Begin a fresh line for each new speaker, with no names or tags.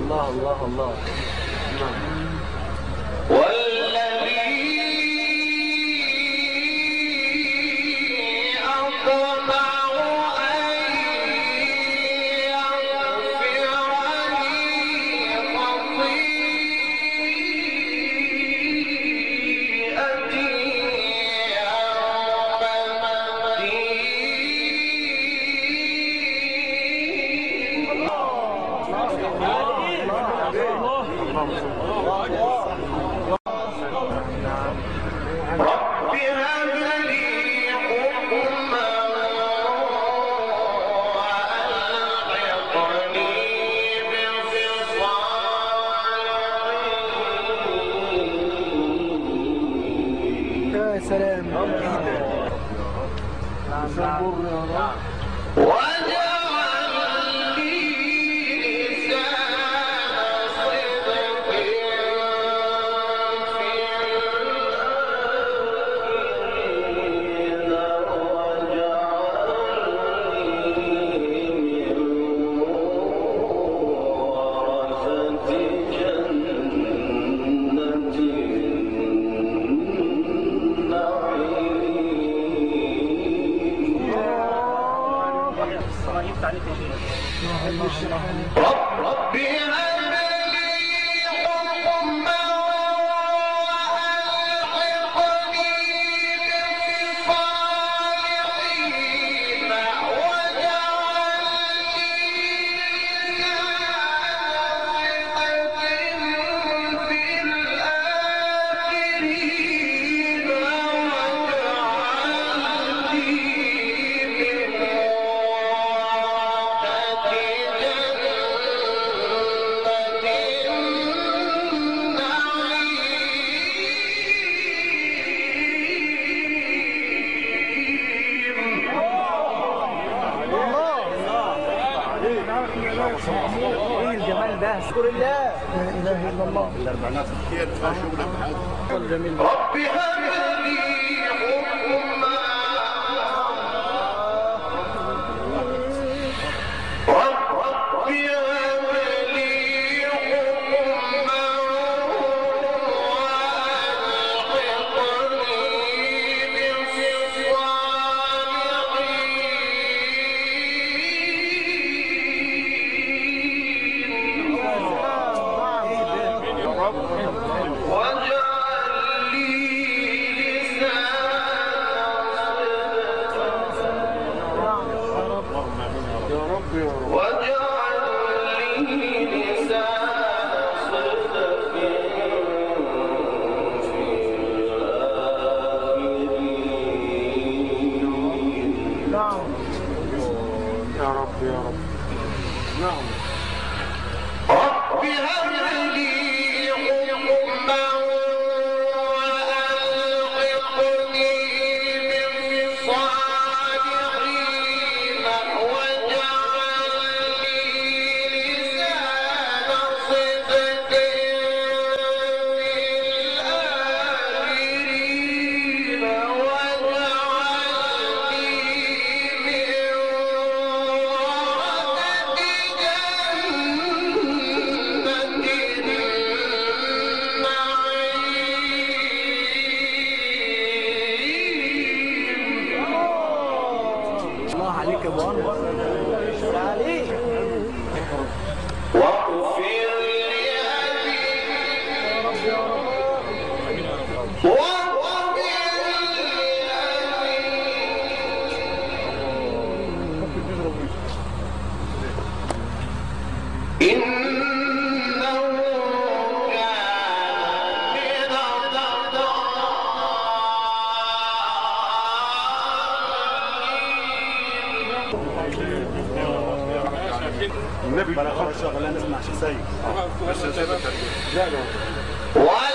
الله الله الله. نعم. بالصالحين
يا
رب رب
إيه الجمال ده اشكر الله لا اله الا الله
رب هب لي في الآخرين
نعم.
رب هب لي
الله
النبي بلا خلاص شغلان اسمع شي سيد
ولا